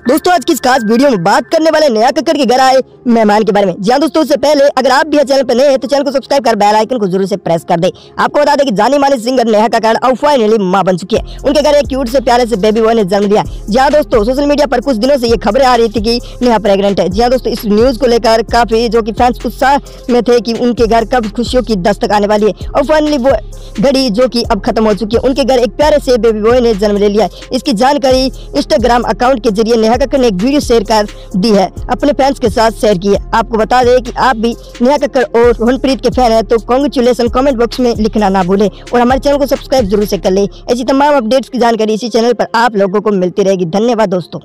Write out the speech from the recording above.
दोस्तों, आज किस खास वीडियो में बात करने वाले नया कक्कर के घर आए मेहमान के बारे में। जी हाँ दोस्तों, उससे पहले अगर आप भी चैनल पर नए हैं तो चैनल को सब्सक्राइब कर बेल आइकन को ज़रूर से प्रेस कर दे। आपको बता दें कि जानी मानी सिंगर नेहा कक्कड़ अब फाइनली माँ बन चुकी है। उनके घर एक क्यूट से प्यारे से बेबी बॉय ने जन्म लिया। जी हाँ दोस्तों सोशल मीडिया पर कुछ दिनों से ये खबरें आ रही थी की नेहा प्रेगनेंट है। जी हाँ दोस्तों, इस न्यूज़ को लेकर काफ़ी जो की फैंस उत्साह में थे की उनके घर कब खुशियों की दस्तक आने वाली है। और फाइनली वो घड़ी जो की अब खत्म हो चुकी है, उनके घर एक प्यारे से बेबी बॉय ने जन्म ले लिया इसकी जानकारी इंस्टाग्राम अकाउंट के ज़रिए नेहा कक्कड़ ने एक वीडियो शेयर कर दी है। अपने फैंस के साथ शेयर की है। आपको बता दें कि आप भी नेहा कक्कड़ और रोहनप्रीत के फ़ैन हैं तो कॉन्ग्रेचुलेसन कमेंट बॉक्स में लिखना ना भूलें और हमारे चैनल को सब्सक्राइब ज़रूर से कर लें। ऐसी तमाम अपडेट्स की जानकारी इसी चैनल पर आप लोगों को मिलती रहेगी। धन्यवाद दोस्तों।